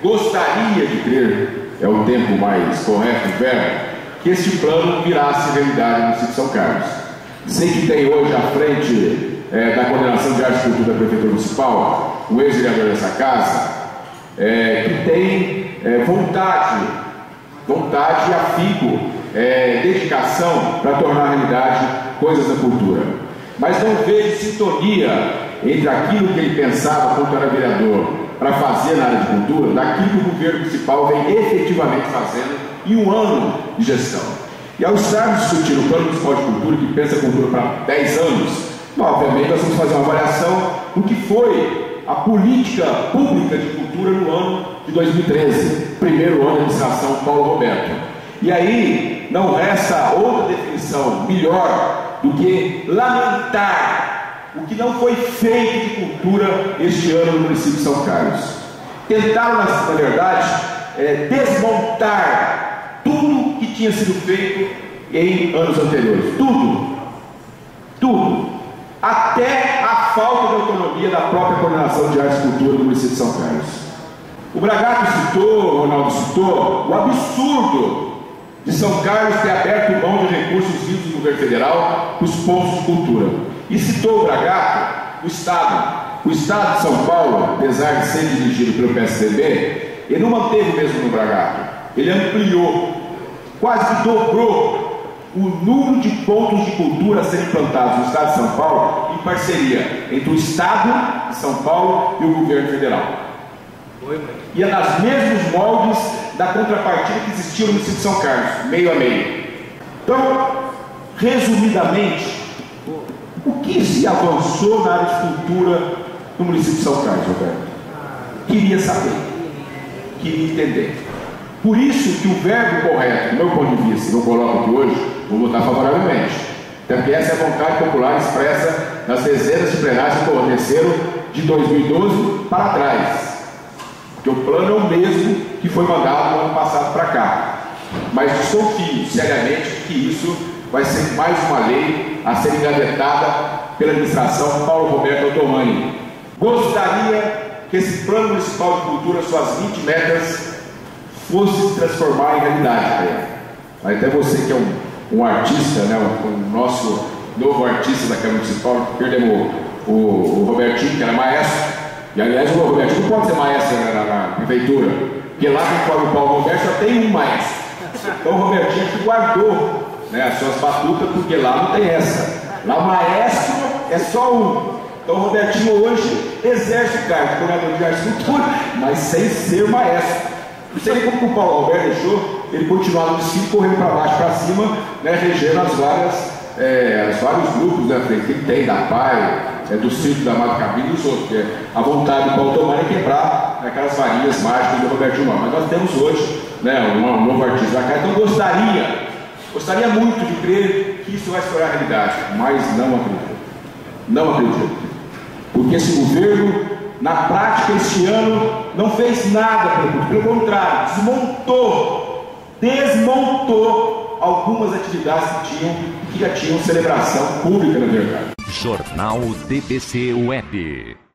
Gostaria de crer, é o tempo mais correto, verbo, que este plano virasse realidade no município de São Carlos. Sei que tem hoje à frente é, da coordenação de arte e cultura da Prefeitura Municipal, o ex-vereador dessa casa, é, que tem é, vontade, vontade e afinco, é, dedicação para tornar realidade coisas da cultura. Mas não vejo sintonia entre aquilo que ele pensava quando era vereador para fazer na área de cultura daquilo que o governo municipal vem efetivamente fazendo em um ano de gestão. E ao estarmos discutindo o plano municipal de cultura, que pensa a cultura para 10 anos, obviamente nós vamos fazer uma avaliação do que foi a política pública de cultura no ano de 2013, primeiro ano da administração Paulo Roberto. E aí não resta outra definição melhor do que lamentar o que não foi feito de cultura este ano no município de São Carlos. Tentaram, na verdade, é, desmontar tudo que tinha sido feito em anos anteriores. Tudo. Tudo. Até a falta de autonomia da própria coordenação de arte e cultura do município de São Carlos. O Bragato citou, o Ronaldo citou, o absurdo de São Carlos ter aberto mão de recursos vindos do governo federal para os pontos de cultura. E citou o Bragato, o Estado. O Estado de São Paulo, apesar de ser dirigido pelo PSDB, ele não manteve mesmo no Bragato. Ele ampliou, quase dobrou o número de pontos de cultura a serem implantados no Estado de São Paulo em parceria entre o Estado de São Paulo e o governo federal. É nas mesmos moldes da contrapartida que existia no município de São Carlos, meio a meio. Então, resumidamente, o que se avançou na área de cultura no município de São Carlos, Roberto? Queria saber, queria entender. Por isso que o verbo correto, do meu ponto de vista, eu coloco aqui hoje, vou votar favoravelmente. Até porque essa é a vontade popular expressa nas dezenas de plenários que aconteceram de 2012 para trás. Porque o plano é o mesmo que foi mandado no ano passado para cá. Mas desconfio seriamente que isso vai ser mais uma lei a ser engavetada pela administração Paulo Roberto Otomani. Gostaria que esse plano municipal de cultura, suas 20 metas, fosse se transformar em realidade. Até você que é um, um artista, né, o nosso novo artista da Câmara Municipal, perdemos o, o, o Robertinho, que era maestro, e aliás o Robertinho não pode ser maestro na, na, na prefeitura, porque lá conforme o Paulo Roberto só tem um maestro. Então o Robertinho que guardou né, as suas batutas, porque lá não tem essa. Lá o maestro é só um. Então o Robertinho hoje exerce o cargo de coordenador de arte cultura, mas sem ser maestro. Não sei como o Paulo Roberto deixou ele continuar no município, correndo para baixo, para cima, né, regendo as várias, é, os vários grupos né, que tem, da PAI, é, do Circo da Mata Cabine e dos outros. É, a vontade do Paulo Tomar é quebrar aquelas varinhas mágicas do Robertinho Mas nós temos hoje né, um, novo artista da casa, então gostaria Gostaria muito de crer que isso vai se tornar realidade, mas não acredito. Não acredito. Porque esse governo, na prática, este ano, não fez nada pelo Pelo contrário, desmontou, desmontou algumas atividades que tinham, que já tinham celebração pública, na verdade. Jornal DBC Web.